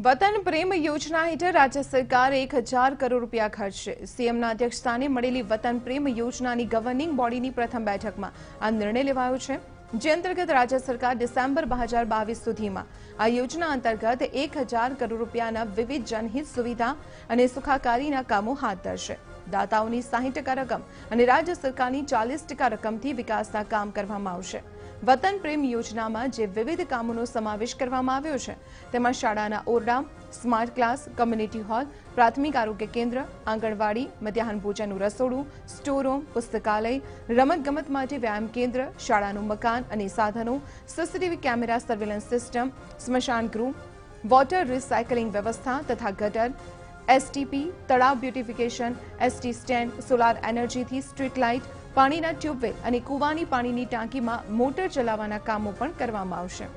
વતન પ્રેમ યોજના હેઠળ રાજ્ય સરકાર એક હજાર કરોડ રૂપિયા ખર્ચશે સીએમના અધ્યક્ષસ્થાને મળેલી વતન પ્રેમ યોજનાની ગવર્નિંગ બોડીની પ્રથમ બેઠકમાં આ નિર્ણય લેવાયો છે જે અંતર્ગત રાજ્ય સરકાર ડિસેમ્બર બે હજાર બાવીસ સુધીમાં આ યોજના અંતર્ગત એક હજાર કરોડ રૂપિયાના વિવિધ જનહિત સુવિધા અને સુખાકારીના કામો હાથ ધરશે દાતાઓની સાહીઠ ટકા રકમ અને રાજ્ય સરકારની ચાલીસ ટકા રકમથી વિકાસના કામ કરવામાં આવશે. વતન પ્રેમ યોજનામાં જે વિવિધ કામોનો સમાવેશ કરવામાં આવ્યો છે, તેમાં શાળાના ઓરડા, સ્માર્ટ ક્લાસ, કમ્યુનિટી હોલ, પ્રાથમિક આરોગ્ય કેન્દ્ર, આંગણવાડી, મધ્યાહન ભોજનનું રસોડું સ્ટોરરૂમ પુસ્તકાલય, રમતગમત માટે વ્યાયામ કેન્દ્ર, શાળાનું મકાન અને સાધનો, સીસીટીવી કેમેરા સર્વેલન્સ સિસ્ટમ, સ્મશાન ગૃહ, વોટર રિસાયકલિંગ વ્યવસ્થા તથા ગટર એસટીપી તળાવ બ્યુટિફિકેશન એસટી સ્ટેન્ડ સોલાર એનર્જીથી સ્ટ્રીટ લાઇટ પાણીના ટ્યુબવેલ અને કૂવાની પાણીની ટાંકીમાં મોટર ચલાવવાના કામો પણ કરવામાં આવશે